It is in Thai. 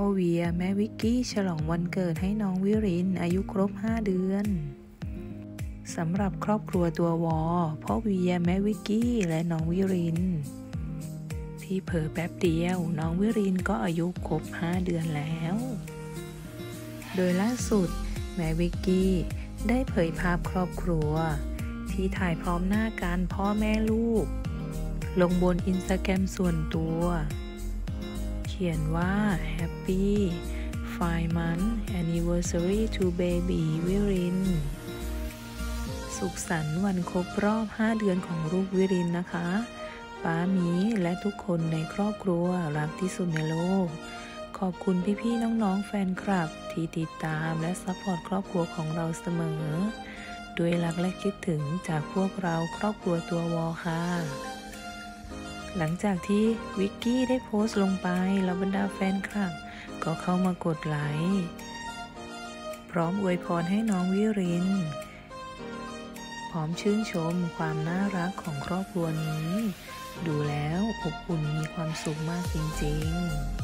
พ่อเวียแม่วิกกี้ฉลองวันเกิดให้น้องวิรินอายุครบ 5 เดือนสำหรับครอบครัวตัววอพ่อเวียแม่วิกกี้และน้องวิริน ที่เผลอแป๊บเดียว น้องวิรินก็อายุครบ 5 เดือนแล้ว โดยล่าสุด แม่วิกกี้ได้เผยภาพครอบครัว ที่ถ่ายพร้อมหน้ากันพ่อแม่ลูก ลงบนอินสตาแกรมส่วนตัว เขียนว่า Happy Five Month Anniversary to Baby วิริน สุขสันต์วันครบรอบ 5 เดือนของลูกวิรินนะคะป๊ามี้และทุกคนในครอบครัวรักที่สุดในโลก ขอบคุณพี่ๆน้องๆแฟนคลับ ที่ติดตามและ support ครอบครัวของเราเสมอ ด้วยรักและคิดถึงจากพวกเราครอบครัวตัววอค่ะ หลังจากที่วิกกี้ได้โพสต์ลงไปแล้วบรรดาแฟนคลับ ก็เข้ามากดไลค์พร้อมอวยพรให้น้องวิริน พร้อมชื่นชมความน่ารักของครอบครัวนี้ ดูแล้วอบอุ่นมีความสุขมากจริงๆ